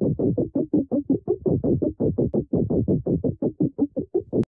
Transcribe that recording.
Thank you.